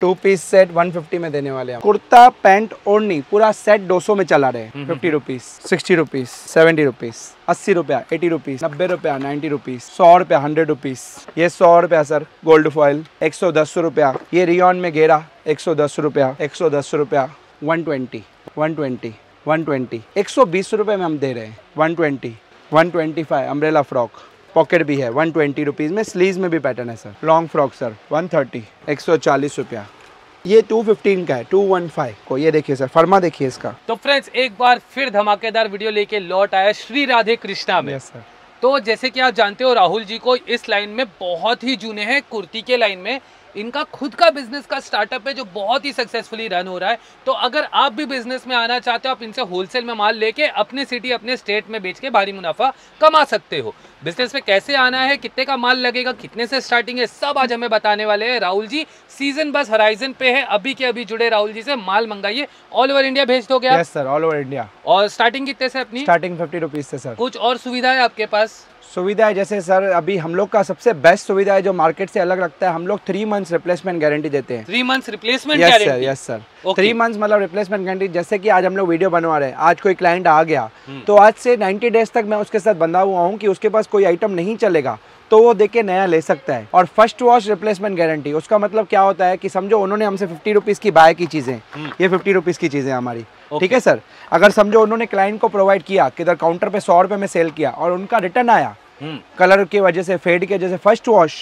To piece set 150 में देने वाले हैं। कुर्ता पैंट ओढ़नी पूरा सेट 200 में चला रहे हैं। Fifty rupees sixty rupees seventy rupees अस्सी रुपया एटी रुपीज़ नब्बे रुपया नाइन्टी रुपीज़ सौ रुपया हंड्रेड रुपीज़ ये सौ रुपया सर गोल्ड फॉइल एक सौ दस रुपया। ये रियॉन में घेरा एक सौ दस रुपया एक सौ दस रुपया one twenty one twenty one twenty. एक सौ बीस रुपये में हम दे रहे हैं one twenty one twenty five umbrella frock pocket भी है वन ट्वेंटी रुपीज़ में। स्लीव में भी पैटर्न है sir long frock sir one thirty एक सौ चालीस रुपया। ये टू फिफ्टीन का है टू वन फाइव को। ये देखिए सर फर्मा देखिए इसका। तो फ्रेंड्स एक बार फिर धमाकेदार वीडियो लेके लौट आया श्री राधे कृष्णा में। सर तो जैसे कि आप जानते हो राहुल जी को इस लाइन में बहुत ही जूने हैं कुर्ती के लाइन में। इनका खुद का बिज़नेस का स्टार्टअप है जो बहुत ही सक्सेसफुली रन हो रहा है। तो अगर आप भी बिज़नेस में आना चाहते हो आप इनसे होलसेल में माल लेके अपने सिटी अपने स्टेट में बेच के भारी मुनाफा कमा सकते हो। बिज़नेस में कैसे आना है कितने का माल लगेगा कितने से स्टार्टिंग है सब आज हमें बताने वाले हैं। राहुल जी सीज़न बस हराइजन पे है अभी के अभी जुड़े राहुल जी से माल मंगाइए। ऑल ओवर इंडिया भेज दोगे आप? Yes sir all over India और स्टार्टिंग कितने से अपनी? स्टार्टिंग फिफ्टी रुपीज़ से सर कुछ और सुविधा है आपके पास? सुविधा है जैसे सर अभी हम लोग का सबसे बेस्ट सुविधा है जो मार्केट से अलग लगता है हम लोग थ्री मंथ्स रिप्लेसमेंट गारंटी देते हैं। Three months replacement yes sir yes sir three months मतलब रिप्लेसमेंट गारंटी जैसे कि आज हम लोग वीडियो बनवा रहे हैं आज कोई क्लाइंट आ गया हम्म। तो आज से 90 डेज़ तक मैं उसके साथ बंधा हुआ हूँ कि उसके पास कोई आइटम नहीं चलेगा तो वो देख के नया ले सकता है। और फ़र्स्ट वॉश रिप्लेसमेंट गारंटी उसका मतलब क्या होता है कि समझो उन्होंने हमसे फिफ्टी रुपीज़ की बाय की चीज़ें। हम्म। ये फिफ्टी रुपीज़ की चीज़ें हमारी। Okay. ठीक है सर अगर समझो उन्होंने क्लाइंट को प्रोवाइड किया किधर काउंटर पे सौ रुपये में सेल किया और उनका रिटर्न आया हम्म। कलर की वजह से फेड की वजह से फ़र्स्ट वॉश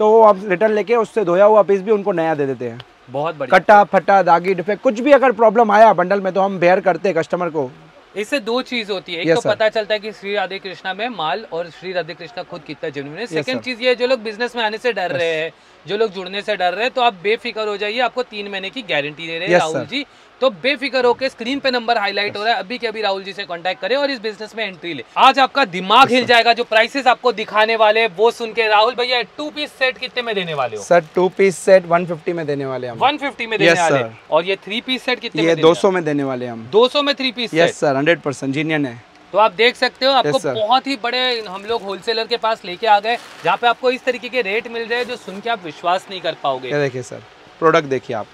तो वो आप रिटर्न लेके उससे धोया हुआ पीस भी उनको नया दे देते हैं। बहुत बढ़िया। कटा फटा दागी डिफेक्ट कुछ भी अगर प्रॉब्लम आया बंडल में तो हम बेयर करते हैं कस्टमर को। इससे दो चीज़ होती है एक Yes, तो sir. पता चलता है कि श्री राधे कृष्णा में माल और श्री राधे कृष्णा खुद कितना जेन्युइन है सेकंड चीज़ ये जो लोग बिज़नेस में आने से डर yes. रहे हैं जो लोग जुड़ने से डर रहे हैं तो आप बेफिक्र हो जाइए आपको तीन महीने की गारंटी दे रहे हैं Yes, राहुल. जी तो बेफिक्र होकर स्क्रीन पे नंबर हाईलाइट हो रहा है। अभी के अभी राहुल जी से कांटेक्ट करें और इस बिज़नेस में एंट्री ले। आज आपका दिमाग हिल जाएगा जो प्राइसेस आपको दिखाने वाले वो सुन के राहुल भैया टू पीस सेट कितने में देने वाले हो? सर टू पीस सेट 150 में देने वाले हम। 150 में देने Yes, वाले. और ये थ्री पीस सेट कितने ये देने 200 में देने वाले हम। दो सौ में three piece yes sir hundred percent genuine है। तो आप देख सकते हो आपको Yes, बहुत ही बड़े हम लोग होलसेलर के पास लेके आ गए जहाँ पे आपको इस तरीके के रेट मिल रहे हैं जो सुन के आप विश्वास नहीं कर पाओगे। देखिए सर प्रोडक्ट देखिए आप।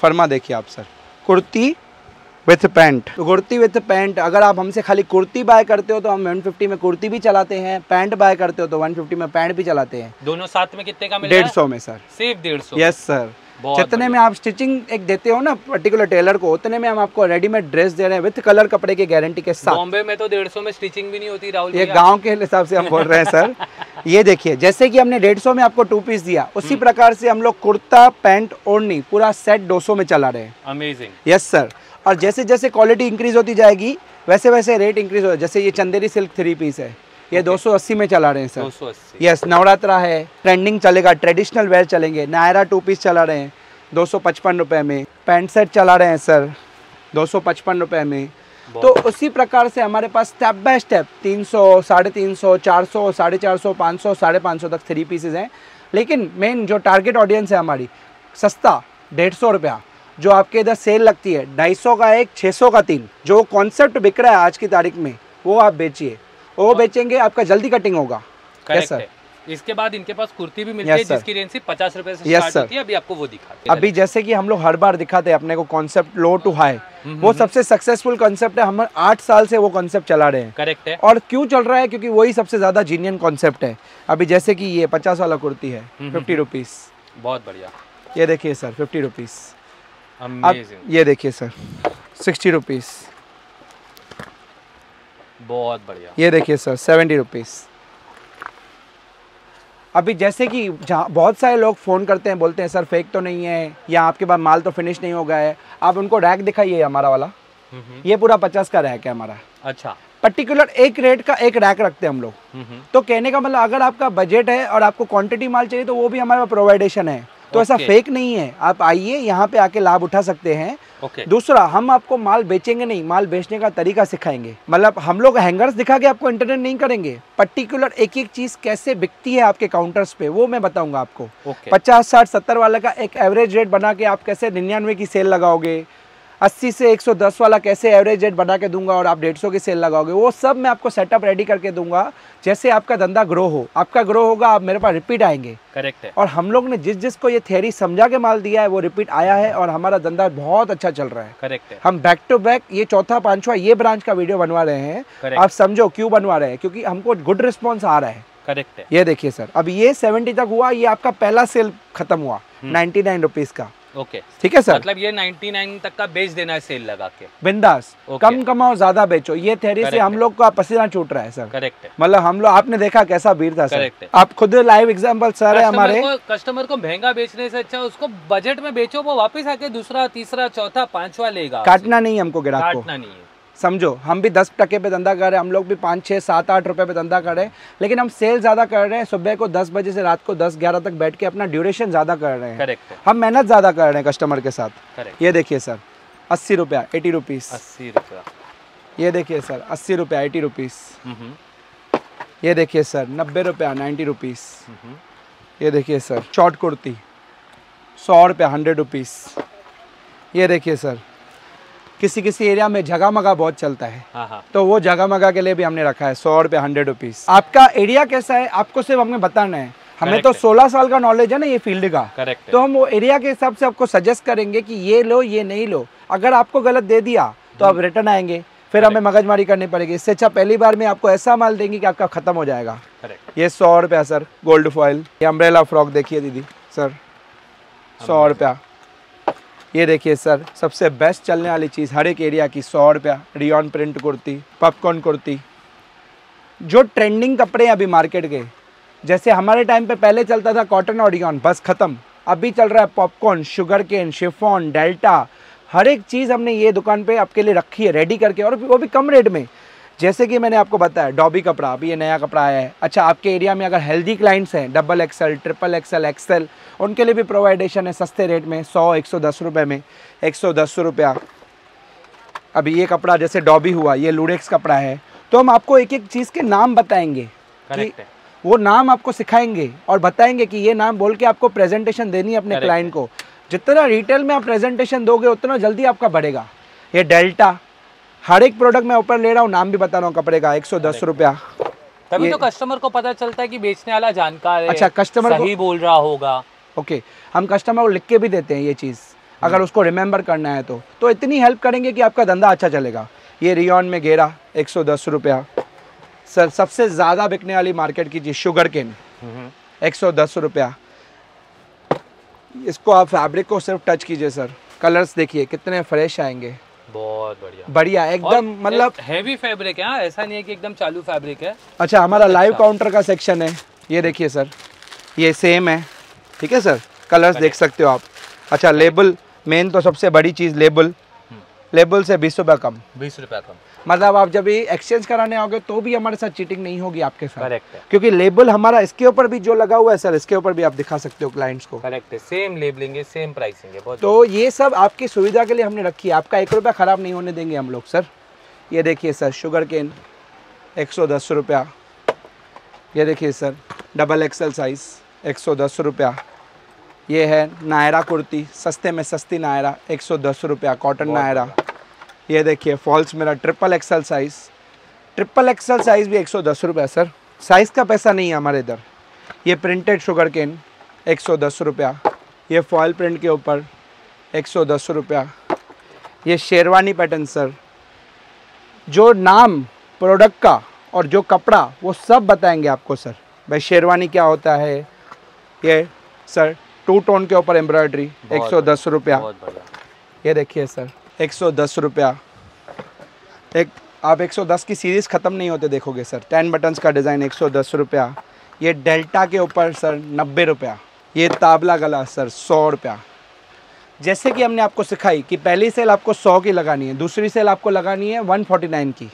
फर्मा देखिए आप sir kurti with pant kurti with pant अगर आप हमसे खाली कुर्ती बाय करते हो तो हम 150 में कुर्ती भी चलाते हैं पैंट बाय करते हो तो 150 में पैंट भी चलाते हैं। दोनों साथ में कितने का मिल डेढ़ है? सौ में सर सिर्फ़ डेढ़ सौ। यस सर जितने में आप स्टिचिंग एक देते हो ना पर्टिकुलर टेलर को उतने में हम आपको रेडीमेड ड्रेस दे रहे हैं विथ कलर कपड़े की गारंटी के साथ। बॉम्बे में तो डेढ़ सौ में स्टिचिंग भी नहीं होती राहुल ये गाँव के हिसाब से हम बोल रहे हैं सर ये देखिए जैसे कि हमने डेढ़ सौ में आपको टू पीस दिया उसी हम्म। प्रकार से हम लोग कुर्ता पैंट ओढ़नी पूरा सेट 200 में चला रहे हैं। अमेजिंग यस सर और जैसे जैसे क्वालिटी इंक्रीज होती जाएगी वैसे वैसे रेट इंक्रीज हो जैसे ये चंदेरी सिल्क थ्री पीस है। ये 280 में चला रहे हैं सर। सौ अस्सी। यस नवरात्रा है ट्रेंडिंग चलेगा ट्रेडिशनल वेयर चलेंगे नायरा टू पीस चला रहे हैं दो सौ में। पैंट सेट चला रहे हैं सर दो सौ में। तो उसी प्रकार से हमारे पास स्टेप बाय स्टेप तीन सौ साढ़े तीन सौ चार सौ साढ़े चार सौ पाँच सौ साढ़े पाँच सौ तक थ्री पीसेज हैं। लेकिन मेन जो टारगेट ऑडियंस है हमारी सस्ता डेढ़ सौ रुपया जो आपके इधर सेल लगती है ढाई सौ का एक छः सौ का तीन जो कॉन्सेप्ट बिक रहा है आज की तारीख में वो आप बेचिए। वो बेचेंगे आपका जल्दी कटिंग होगा। करेक्ट सर इसके बाद इनके पास कुर्ती भी मिलती Yes, है जिसकी रेंज सिर्फ़ पचास रुपए से Yes, स्टार्ट होती है। अभी आपको वो दिखाते हैं। अभी जैसे कि हम लोग हर बार दिखाते हैं अपने को कॉन्सेप्ट लो टू हाई वो सबसे सक्सेसफुल कॉन्सेप्ट है हम आठ साल से वो कॉन्सेप्ट चला रहे हैं। करेक्ट है। और क्यों चल रहा है? क्योंकि वही सबसे ज़्यादा जीनियन कॉन्सेप्ट है। अभी जैसे की ये पचास वाला कुर्ती है हम्म, फिफ्टी रुपीज़ बहुत बढ़िया। ये देखिए सर फिफ्टी रुपीज़ ये देखिए सर सिक्सटी रुपीज़ बहुत बढ़िया। ये देखिए सर सेवेंटी रुपीज़ अभी जैसे कि जहाँ बहुत सारे लोग फ़ोन करते हैं बोलते हैं सर फेक तो नहीं है या आपके पास माल तो फिनिश नहीं हो गया है। आप उनको रैक दिखाइए हमारा वाला। ये पूरा पचास का रैक है हमारा। अच्छा। पर्टिकुलर एक रेट का एक रैक रखते हैं हम लोग। तो कहने का मतलब अगर आपका बजट है और आपको क्वांटिटी माल चाहिए तो वो भी हमारे पास प्रोवाइडेशन है। तो ऐसा फेक नहीं है। आप आइए यहाँ पे आके लाभ उठा सकते हैं। ओके दूसरा हम आपको माल बेचेंगे नहीं माल बेचने का तरीका सिखाएँगे। मतलब हम लोग हैंगर्स दिखा के आपको इंटरटेन नहीं करेंगे। पर्टिकुलर एक एक चीज़ कैसे बिकती है आपके काउंटर्स पे वो मैं बताऊँगा आपको। पचास साठ सत्तर वाले का एक एवरेज रेट बना के आप कैसे निन्यानवे की सेल लगाओगे? अस्सी से 110 वाला कैसे एवरेज रेट बना के दूँगा और आप डेढ़ सौ की सेल लगाओगे वो सब मैं आपको सेटअप रेडी करके दूँगा जैसे आपका धंधा ग्रो हो। आपका ग्रो होगा आप मेरे पास रिपीट आएँगे। करेक्ट है। और हम लोग ने जिस जिसको ये थियरी समझा के माल दिया है वो रिपीट आया है और हमारा धंधा बहुत अच्छा चल रहा है। करेक्ट है। हम बैक टू बैक ये चौथा पांचवा ये ब्रांच का वीडियो बनवा रहे हैं। Correct. आप समझो क्यों बनवा रहे हैं? क्योंकि हमको गुड रिस्पॉन्स आ रहा है। करेक्ट है। ये देखिए सर अब ये 70 तक हुआ ये आपका पहला सेल खत्म हुआ नाइन्टी नाइन रुपीज़ का। ओके। ठीक है सर? मतलब ये 99 तक का बेच देना है सेल लगा के। बिंदास Okay. कम कमाओ ज़्यादा बेचो। ये थेरी से हम लोग का पसीना छूट रहा है सर। करेक्ट मतलब हम लोग आपने देखा कैसा भीड़ था सर? आप खुद लाइव एग्जांपल सर है हमारे। कस्टमर को महँगा बेचने से अच्छा उसको बजट में बेचो वो वापस आके दूसरा तीसरा चौथा पांचवा लेगा। काटना नहीं हमको ग्राहक को। काटना नहीं है। समझो हम भी दस टके पे धंधा कर रहे हैं हम लोग भी पाँच छः सात आठ रुपए पे धंधा कर रहे हैं लेकिन हम सेल ज़्यादा कर रहे हैं सुबह को दस बजे से रात को दस ग्यारह तक बैठ के अपना ड्यूरेशन ज़्यादा कर रहे हैं। करेक्ट हम मेहनत ज़्यादा कर रहे हैं कस्टमर के साथ। करेक्ट ये देखिए सर अस्सी रुपया एटी रुपीज़ अस्सी रुपया। ये देखिए सर अस्सी रुपया एटी रुपीज़ हम्म, ये देखिए सर नब्बे रुपया नाइन्टी रुपीज़ हम्म, ये देखिए सर शॉर्ट कुर्ती सौ रुपया हंड्रेड रुपीज़ ये देखिए सर किसी किसी एरिया में जगह मगा बहुत चलता है। हाँ हाँ। तो वो जगह मगा के लिए भी हमने रखा है सौ रुपये हंड्रेड रुपीज़ आपका एरिया कैसा है? आपको सिर्फ़ हमें बताना है। हमें तो है। सोलह साल का नॉलेज है ना ये फ़ील्ड का। करेक्ट तो हम वो एरिया के हिसाब से आपको सजेस्ट करेंगे कि ये लो ये नहीं लो। अगर आपको गलत दे दिया तो आप रिटर्न आएँगे। फिर हमें मगजमारी करनी पड़ेगी। इससे अच्छा पहली बार में आपको ऐसा माल देंगे कि आपका खत्म हो जाएगा। करेक्ट ये सौ रुपया सर गोल्ड फॉइल ये अम्ब्रेला फ्रॉक देखिए दीदी सर सौ रुपया। ये देखिए सर, सबसे बेस्ट चलने वाली चीज़, हर एक एरिया की सौ रुपया rayon print kurti popcorn kurti. जो ट्रेंडिंग कपड़े हैं अभी मार्केट के, जैसे हमारे टाइम पे पहले चलता था कॉटन और रियॉन बस ख़त्म। अभी चल रहा है popcorn sugar cane chiffon delta हर एक चीज़ हमने ये दुकान पर आपके लिए रखी है रेडी करके, और वो भी कम रेट में। जैसे कि मैंने आपको बताया डॉबी कपड़ा अभी ये नया कपड़ा आया है। अच्छा आपके एरिया में अगर हेल्दी क्लाइंट्स हैं double XL triple XL XL उनके लिए भी प्रोवाइडेशन है सस्ते रेट में सौ एक सौ दस रुपये में एक सौ दस रुपया। अभी ये कपड़ा जैसे डॉबी हुआ ये लूडेक्स कपड़ा है तो हम आपको एक एक चीज़ के नाम बताएँगे कि वो नाम आपको सिखाएँगे और बताएँगे कि ये नाम बोल के आपको प्रेजेंटेशन देनी है अपने क्लाइंट को। जितना रिटेल में आप प्रेजेंटेशन दोगे उतना जल्दी आपका बढ़ेगा। ये डेल्टा हर एक प्रोडक्ट मैं ऊपर ले रहा हूँ नाम भी बता रहा हूँ कपड़े का एक सौ दस रुपया। तभी तो कस्टमर को पता चलता है कि बेचने वाला जानकार है अच्छा, कस्टमर सही बोल रहा होगा। ओके हम कस्टमर को लिख के भी देते हैं ये चीज़ अगर उसको रिमेंबर करना है तो। तो इतनी हेल्प करेंगे कि आपका धंधा अच्छा चलेगा। ये रियॉन में घेरा एक सौ दस रुपया। सर सबसे ज़्यादा बिकने वाली मार्केट की चीज़ शुगर केन हम्म, एक सौ दस रुपया। इसको आप फैब्रिक को सिर्फ़ टच कीजिए सर कलर्स देखिए कितने फ्रेश आएँगे। बहुत बढ़िया। बढ़िया एकदम मतलब हैवी फैब्रिक है हाँ, ऐसा नहीं है कि एकदम चालू फैब्रिक है। अच्छा हमारा लाइव काउंटर का सेक्शन है। ये देखिए सर ये सेम है। ठीक है सर कलर्स देख सकते हो आप। अच्छा लेबल मेन तो सबसे बड़ी चीज़ लेबल लेबल से बीस रुपया कम। बीस रुपया कम। मतलब आप जब एक्सचेंज कराने आओगे तो भी हमारे साथ चीटिंग नहीं होगी आपके साथ। करेक्ट है। क्योंकि लेबल हमारा इसके ऊपर भी जो लगा हुआ है सर इसके ऊपर भी आप दिखा सकते हो क्लाइंट्स को। करेक्ट है। सेम लेबलिंग है सेम प्राइसिंग है बहुत तो ये सब आपकी सुविधा के लिए हमने रखी है। आपका एक रुपया ख़राब नहीं होने देंगे हम लोग सर ये देखिए सर शुगर केन एक सौ दस रुपया। ये देखिए सर डबल एक्सल साइज़ एक सौ दस रुपया। ये है नायरा कुर्ती सस्ते में सस्ती नायरा एक सौ दस रुपया कॉटन नायरा। ये देखिए फॉल्स मेरा triple XL size triple XL size भी एक सौ दस रुपया सर साइज़ का पैसा नहीं है हमारे इधर। ये प्रिंटेड शुगर केन एक सौ दस रुपया। ये फॉयल प्रिंट के ऊपर एक सौ दस रुपया। ये शेरवानी पैटर्न सर जो नाम प्रोडक्ट का और जो कपड़ा वो सब बताएँगे आपको सर भाई शेरवानी क्या होता है? ये सर टू टोन के ऊपर एम्ब्रॉयडरी एक सौ दस रुपया। ये देखिए सर एक सौ दस रुपया। एक आप एक सौ दस की सीरीज़ ख़त्म नहीं होते देखोगे सर। टेन बटन्स का डिज़ाइन एक सौ दस रुपया। ये डेल्टा के ऊपर सर नब्बे रुपया। ये ताबला गला सर सौ रुपया। जैसे कि हमने आपको सिखाई कि पहली सेल आपको सौ की लगानी है दूसरी सेल आपको लगानी है वन फोर्टी नाइन की।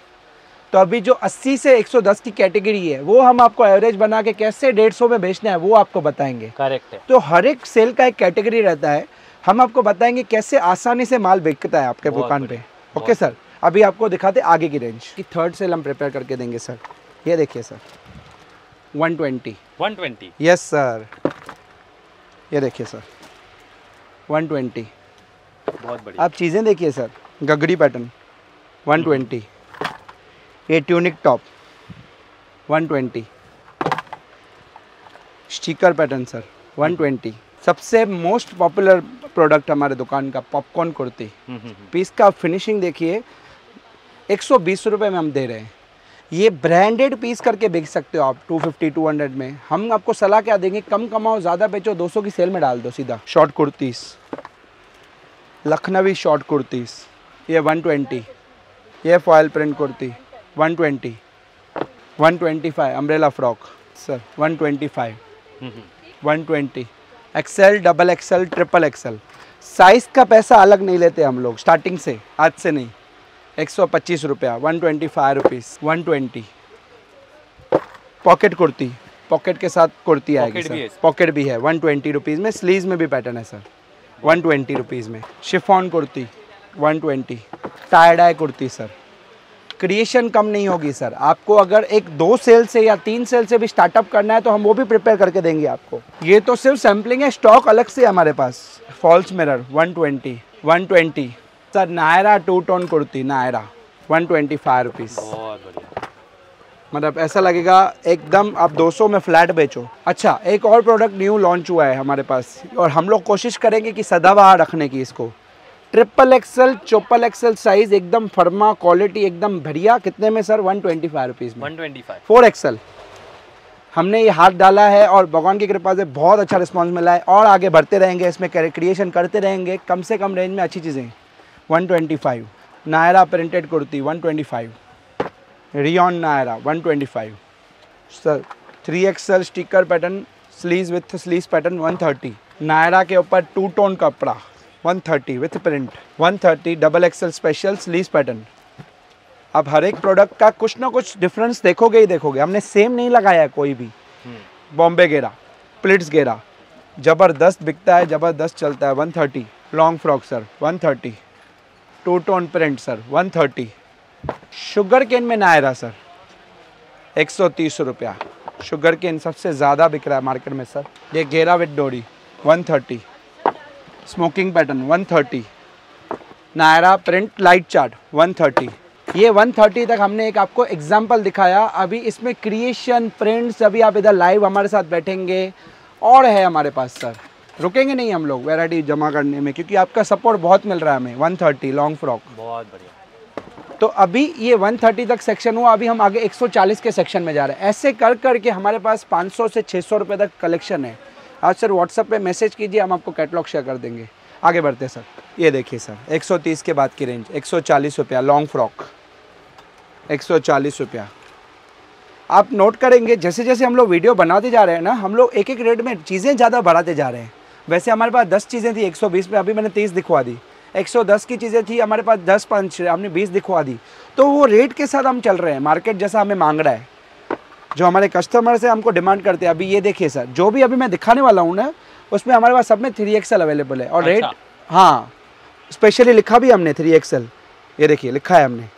तो अभी जो 80 से 110 की कैटेगरी है वो हम आपको एवरेज बना के कैसे डेढ़ सौ में बेचना है वो आपको बताएँगे। करेक्ट है। तो हर एक सेल का एक कैटेगरी रहता है। हम आपको बताएँगे कैसे आसानी से माल बिकता है आपके दुकान पे। ओके सर अभी आपको दिखाते आगे की रेंज की थर्ड सेल हम प्रिपेयर करके देंगे सर। ये देखिए सर। 120 120 यस सर ये देखिए सर। 120 बहुत बढ़िया। आप चीज़ें देखिए सर। गगड़ी पैटर्न 120 ये tunic top 120 sticker pattern sir 120 सबसे मोस्ट पॉपुलर प्रोडक्ट हमारे दुकान का पॉपकॉर्न कुर्ती। हम्म, हम्म, हम्म। पीस का फिनिशिंग देखिए एक सौ में हम दे रहे हैं। ये ब्रांडेड पीस करके बेच सकते हो आप 250 200 में। हम आपको सलाह क्या देंगे कम कमाओ ज़्यादा बेचो 200 की सेल में डाल दो सीधा। शॉर्ट कुर्तीस। लखनवी शॉर्ट कुर्तीस। ये 120 ये foil print kurti. 120 125 umbrella frock sir one twenty five one twenty XL double XL triple XL size का पैसा अलग नहीं लेते हम लोग स्टार्टिंग से आज से नहीं. एक सौ पच्चीस रुपया one twenty five rupees one twenty pocket kurti pocket के साथ कुर्ती आएगी सर पॉकेट भी है वन ट्वेंटी रुपीज़ में स्लीव में भी पैटर्न है सर वन ट्वेंटी रुपीज़ में. Chiffon kurti one twenty tie dye kurti sir creation कम नहीं होगी सर आपको अगर एक दो सेल से या तीन सेल से भी स्टार्टअप करना है तो हम वो भी प्रिपेयर करके देंगे आपको. ये तो सिर्फ़ सैम्पलिंग है स्टॉक अलग से हमारे पास. False mirror 120 120 sir Naira two tone kurti Naira 125 twenty five rupees मतलब ऐसा लगेगा एकदम आप 200 में फ्लैट बेचो. अच्छा एक और प्रोडक्ट न्यू लॉन्च हुआ है हमारे पास और हम लोग कोशिश करेंगे कि सदाबहार रखने की इसको. ट्रिपल एक्सल चोपल एक्सल साइज़ एकदम फर्मा क्वालिटी एकदम बढ़िया। कितने में sir? One twenty five rupees में। 125 फोर एक्सल। हमने ये हाथ डाला है और भगवान की कृपा से बहुत अच्छा रिस्पांस मिला है। और आगे बढ़ते रहेंगे इसमें क्रिएशन करते रहेंगे। कम से कम रेंज में अच्छी चीज़ें। 125 Naira printed kurti 125 rayon Naira 125 sir three XL sticker pattern sleeve with sleeve pattern 130 Naira के ऊपर टू टोन कपड़ा। 130 with print 130 double XL special sleeve pattern अब हर एक प्रोडक्ट का कुछ ना कुछ डिफरेंस देखोगे ही देखोगे। हमने सेम नहीं लगाया कोई भी। हम्म, बॉम्बे गेरा प्लिट्स गेरा ज़बरदस्त बिकता है ज़बरदस्त चलता है। 130 long frock sir 130 two tone print sir 130 sugar cane में नायरा सर एक सौ तीस रुपया। शुगर केन सबसे ज़्यादा बिक रहा है मार्केट में सर ये गेरा विद डोरी 130 smocking pattern 130 Naira print light chart 130 ये 130 तक हमने एक आपको एग्जांपल दिखाया। अभी इसमें क्रिएशन प्रिंट्स अभी आप इधर लाइव हमारे साथ बैठेंगे। और है हमारे पास सर रुकेंगे नहीं हम लोग वेराइटी जमा करने में क्योंकि आपका सपोर्ट बहुत मिल रहा है हमें। 130 लॉन्ग फ्रॉक बहुत बढ़िया। तो अभी ये 130 तक सेक्शन हुआ अभी हम आगे 140 के सेक्शन में जा रहे हैं। ऐसे कर कर के हमारे पास 500 से 600 रुपए तक कलेक्शन है। आज सर व्हाट्सएप पे मैसेज कीजिए, हम आपको कैटलॉग शेयर कर देंगे। आगे बढ़ते हैं सर। ये देखिए सर 130 के बाद की रेंज 140 रुपया लॉन्ग फ्रॉक 140 रुपया। आप नोट करेंगे जैसे जैसे हम लोग वीडियो बनाते जा रहे हैं ना, हम लोग एक एक रेट में चीज़ें ज़्यादा बढ़ाते जा रहे हैं। वैसे हमारे पास 10 चीज़ें थी 120 में, अभी मैंने 30 दिखवा दी। 110 की चीज़ें थी, हमारे पास 10 पाँच, हमने 20 दिखवा दी। तो वो रेट के साथ हम चल रहे हैं मार्केट जैसा हमें मांग रहा है। जो हमारे कस्टमर से हमको डिमांड करते हैं। अभी ये देखिए सर जो भी अभी मैं दिखाने वाला हूँ ना उसमें हमारे पास सब में थ्री एक्सएल अवेलेबल है। और रेट अच्छा। हाँ स्पेशली लिखा भी हमने थ्री एक्सएल ये देखिए लिखा है हमने।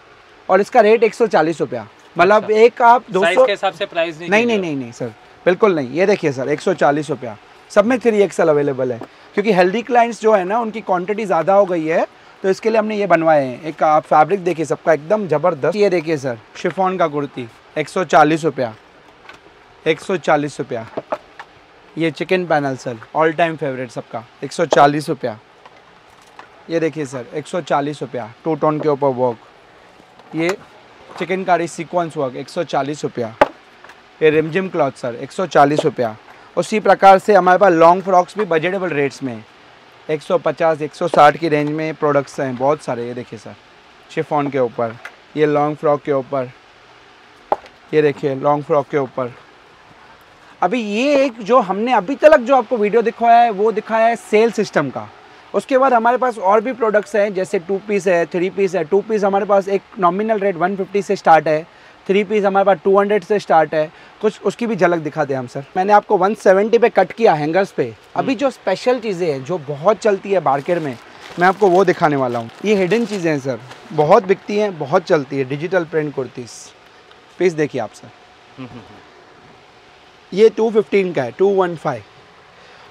और इसका रेट एक सौ चालीस रुपया। मतलब अच्छा। एक आप दो सौ के हिसाब से प्राइस नहीं नहीं नहीं नहीं नहीं सर। बिल्कुल नहीं। ये देखिए सर एक सौ चालीस रुपया। सब में थ्री एक्सएल अवेलेबल है। क्योंकि हेल्दी क्लाइंट्स जो है ना उनकी क्वांटिटी ज़्यादा हो गई है तो इसके लिए हमने ये बनवाए हैं। एक आप फैब्रिक देखिए सबका एकदम ज़बरदस्त। ये देखिए सर शिफॉन का कुर्ती एक सौ चालीस रुपया। एक सौ चालीस रुपया। ये chikan panel sir all time favourite सबका। एक सौ चालीस रुपया। ये देखिए सर एक सौ चालीस रुपया टू टोन के ऊपर वर्क ये चिकन कारी सीक्वेंस वर्क एक सौ चालीस रुपया। ये रिमजिम क्लॉथ सर एक सौ चालीस रुपया। उसी प्रकार से हमारे पास लॉन्ग फ्रॉक्स भी बजटेबल रेट्स में। एक सौ पचास, एक सौ साठ की रेंज में प्रोडक्ट्स हैं, बहुत सारे, ये देखिए सर शिफॉन के ऊपर। ये लॉन्ग फ्रॉक के ऊपर। ये देखिए लॉन्ग फ्रॉक के ऊपर। अभी ये एक जो हमने अभी तक जो आपको वीडियो दिखाया है वो दिखाया है सेल सिस्टम का। उसके बाद हमारे पास और भी प्रोडक्ट्स हैं जैसे टू पीस है थ्री पीस है। टू पीस हमारे पास एक नॉमिनल रेट 150 से स्टार्ट है। थ्री पीस हमारे पास 200 से स्टार्ट है। कुछ उसकी भी झलक दिखाते हैं हम सर मैंने आपको 170 पे कट किया हैंगर्स पे। अभी जो स्पेशल चीज़ें हैं जो बहुत चलती है मार्केट में मैं आपको वो दिखाने वाला हूँ। ये हिडन चीज़ें हैं सर बहुत बिकती हैं बहुत चलती है। Digital print kurtis. पीस देखिए आप सर ये 215 का है 215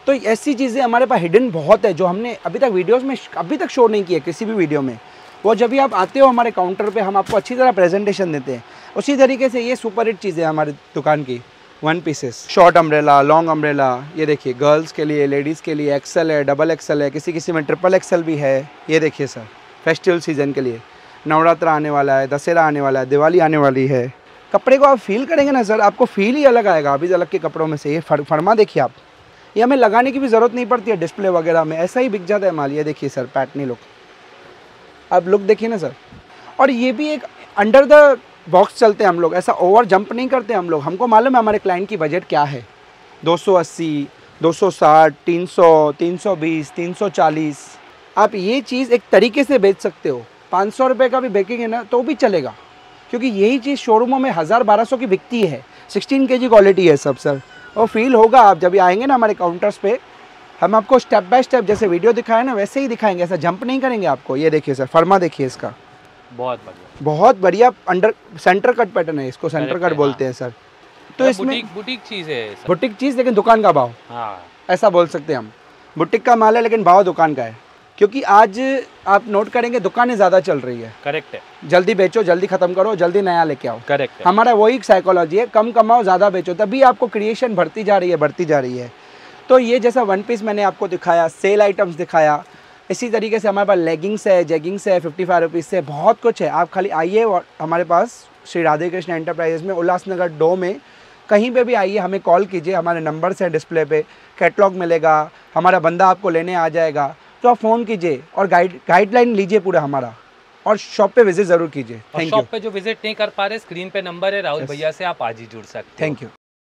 तो ऐसी चीज़ें हमारे पास हिडन बहुत है, जो हमने अभी तक वीडियोस में अभी तक शो नहीं किया किसी भी वीडियो में। वो जब भी आप आते हो हमारे काउंटर पे, हम आपको अच्छी तरह प्रेजेंटेशन देते हैं। उसी तरीके से ये सुपर हिट चीज़ें हमारी दुकान की one pieces short umbrella long umbrella ये देखिए गर्ल्स के लिए लेडीज़ के लिए एक्सल है डबल एक्सल है, किसी किसी में ट्रिपल एक्सल भी है, ये देखिए सर फेस्टिवल सीज़न के लिए। नवरात्रा आने वाला है, दशहरा आने वाला है, दिवाली आने वाली है। कपड़े को आप फील करेंगे ना सर आपको फील ही अलग आएगा अभी अलग के कपड़ों में से। ये फर, फरमा देखिए आप। ये हमें लगाने की भी ज़रूरत नहीं पड़ती है डिस्प्ले वगैरह में। ऐसा ही बिक जाता है माल। ये देखिए सर पैटनी लुक आप लुक देखिए ना सर और ये भी एक अंडर द बॉक्स चलते हैं हम लोग। ऐसा ओवर जंप नहीं करते हम लोग। हमको मालूम है हमारे क्लाइंट की बजट क्या है। 280, 260, 300, 320, 340 आप ये चीज़ एक तरीके से बेच सकते हो। पाँच सौ रुपये का भी बेचेंगे ना तो भी चलेगा। क्योंकि यही चीज़ शोरूमों में हज़ार बारह सौ की बिकती है। सिक्सटीन के जी क्वालिटी है सब सर और फील होगा आप जब आएँगे ना हमारे काउंटर्स पे हम आपको स्टेप बाय स्टेप जैसे वीडियो दिखाए ना वैसे ही दिखाएँगे ऐसा जंप नहीं करेंगे आपको। ये देखिए सर फर्मा देखिए इसका। बहुत बढ़िया। बहुत बढ़िया अंडर सेंटर कट पैटर्न है इसको सेंटर कट बोलते हैं। सर तो मतलब इसमें बुटीक बुटीक चीज़ है बुटीक चीज़ लेकिन दुकान का भाव। हाँ। ऐसा बोल सकते हैं हम। बुटीक का माल है लेकिन भाव दुकान का है। क्योंकि आज आप नोट करेंगे दुकानें ज़्यादा चल रही है। करेक्ट है। जल्दी बेचो जल्दी ख़त्म करो जल्दी नया लेके आओ। करेक्ट हमारा वही साइकोलॉजी है कम कमाओ ज़्यादा बेचो। तभी आपको क्रिएशन बढ़ती जा रही है बढ़ती जा रही है। तो ये जैसा वन पीस मैंने आपको दिखाया सेल आइटम्स दिखाया इसी तरीके से हमारे पास लेगिंग्स है जेगिंग्स है फिफ्टी फाइव रुपीज़ से बहुत कुछ है। आप खाली आइए और हमारे पास श्री राधे कृष्ण एंटरप्राइजेज में उल्लासनगर डो में कहीं पे भी आइए हमें कॉल कीजिए हमारे नंबर्स हैं डिस्प्ले पे कैटलॉग मिलेगा हमारा बंदा आपको लेने आ जाएगा। तो आप फ़ोन कीजिए और गाइड गाइडलाइन लीजिए पूरा हमारा। और शॉप पे विज़िट ज़रूर कीजिए। थैंक यू शॉप पे जो विज़िट नहीं कर पा रहे स्क्रीन पे नंबर है राहुल भैया से आप आज ही जुड़ सकते थैंक यू